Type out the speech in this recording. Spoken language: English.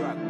track.